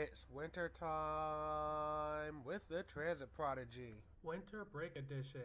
It's winter time with the Transit Prodigy. Winter Break Edition.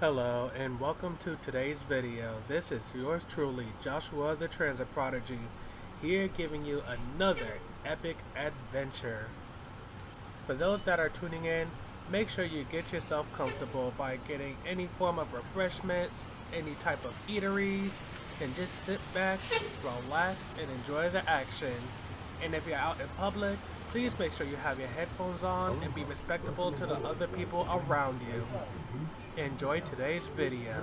Hello and welcome to today's video. This is yours truly, Joshua the Transit Prodigy, here giving you another epic adventure. For those that are tuning in, make sure you get yourself comfortable by getting any form of refreshments, any type of eateries, and just sit back, relax, and enjoy the action. And if you're out in public, please make sure you have your headphones on and be respectable to the other people around you. Enjoy today's video.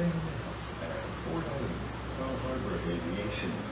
Building, Fort Hood, Aviation.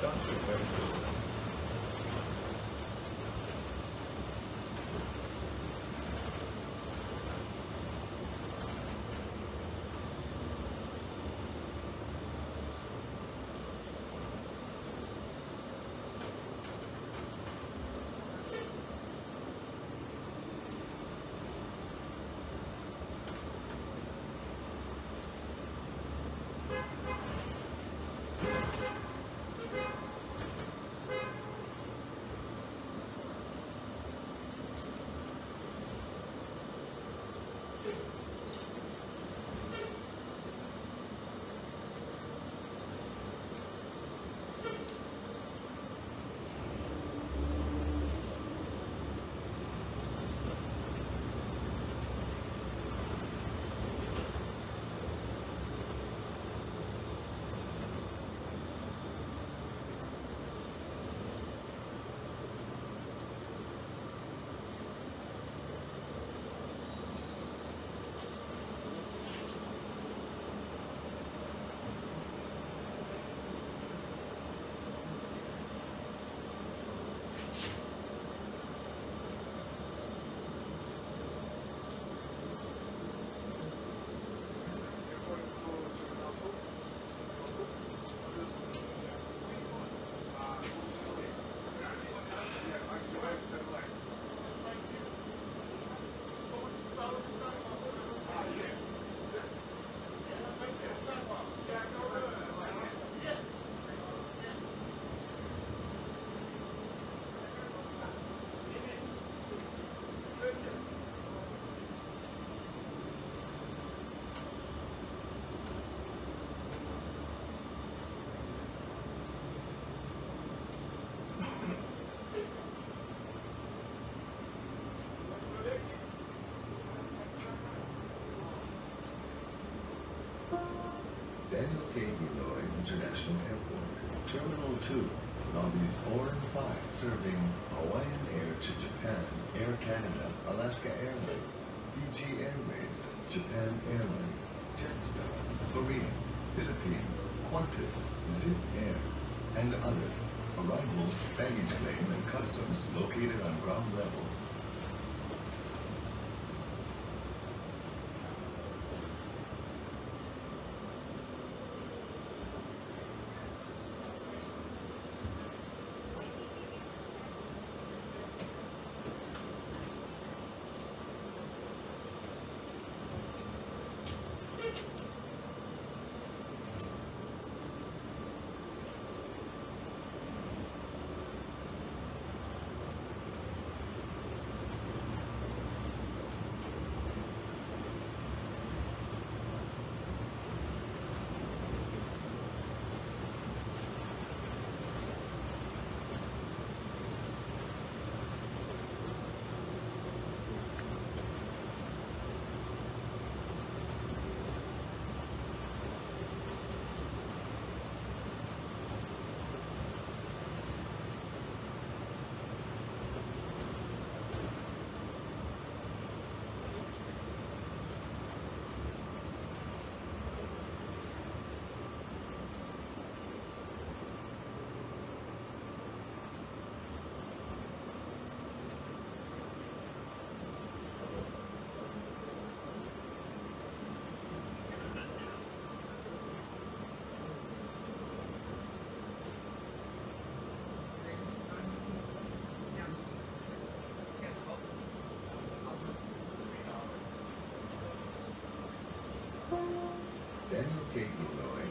Stop sequence. K. International Airport, Terminal 2, lobbies 4 and 5, serving Hawaiian Air to Japan, Air Canada, Alaska Airlines, Fiji Airways, Japan Airlines, Jetstar, Korean, Philippine, Qantas, Zip Air, and others. Arrivals, baggage claim, and customs located on ground level.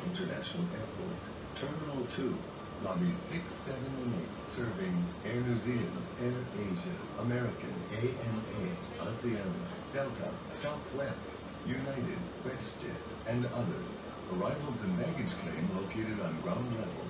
International Airport, Terminal 2, Lobby 6, 7, and 8, serving Air New Zealand, Air Asia, American, ANA, Asiana, Delta, Southwest, United, WestJet, and others. Arrivals and baggage claim located on ground level.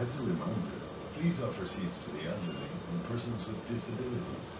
As a reminder, please offer seats to the elderly and persons with disabilities.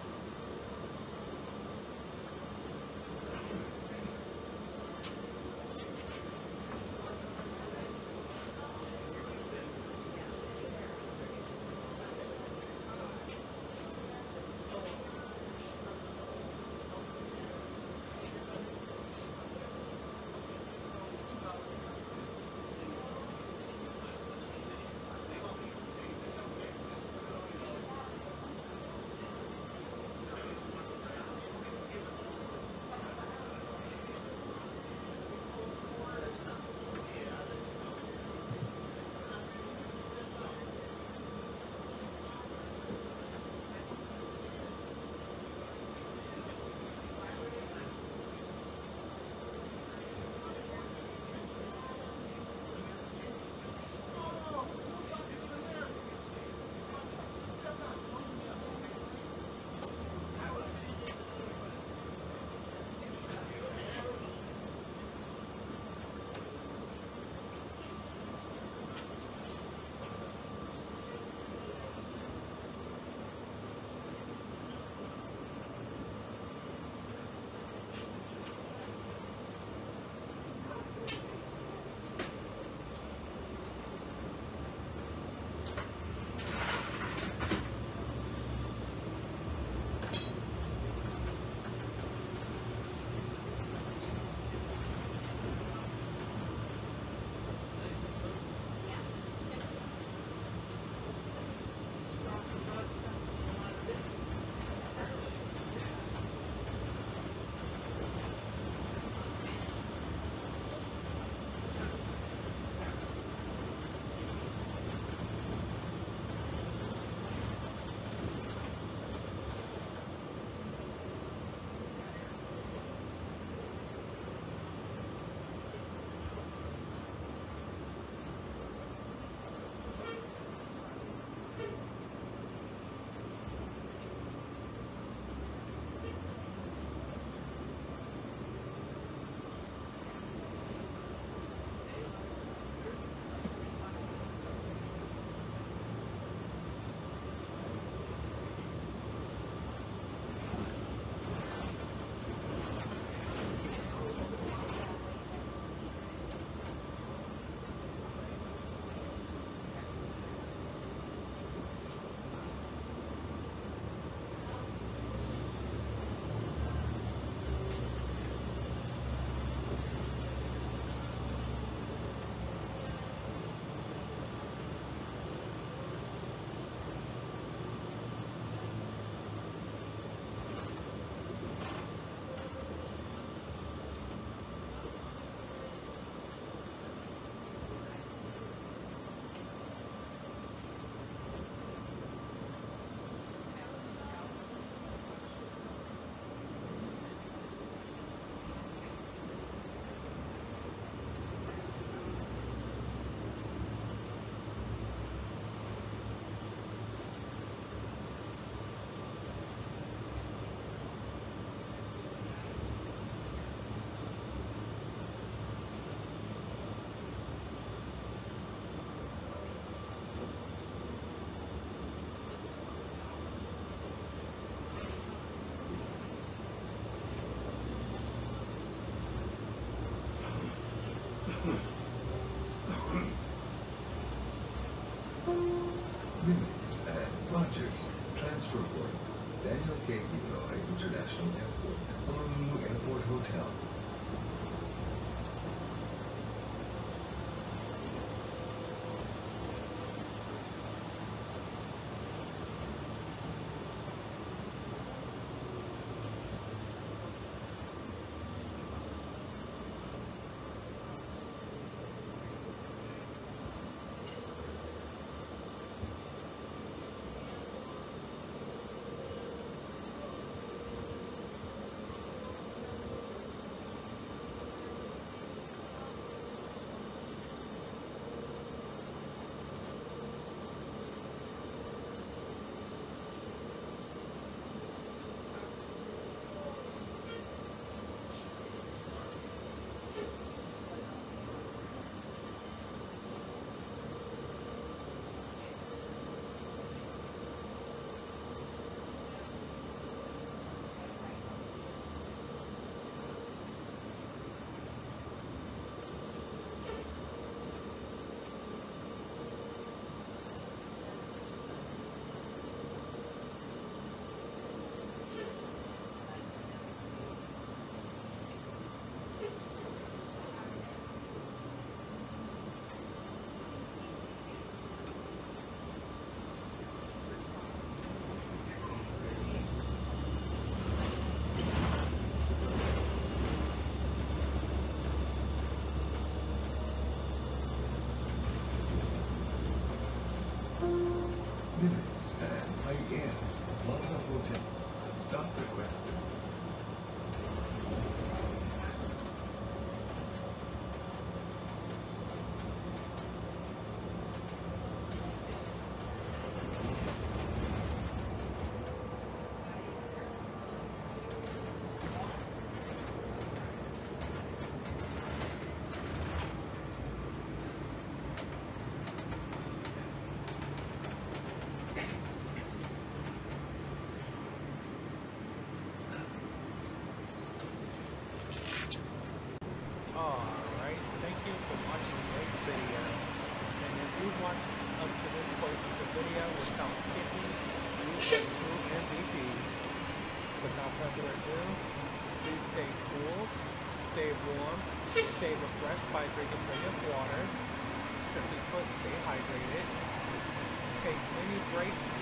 few breaks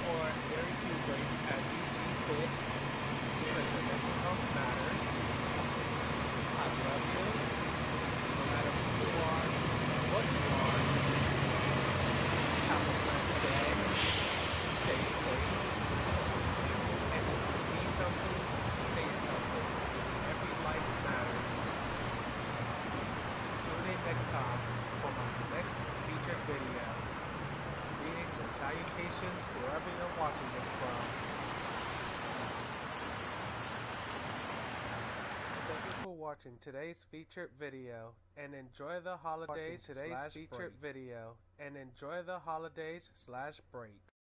or very few breaks as you see fit because your mental health matters. I love you. watching today's featured video and enjoy the holidays today's featured video and enjoy the holidays slash break.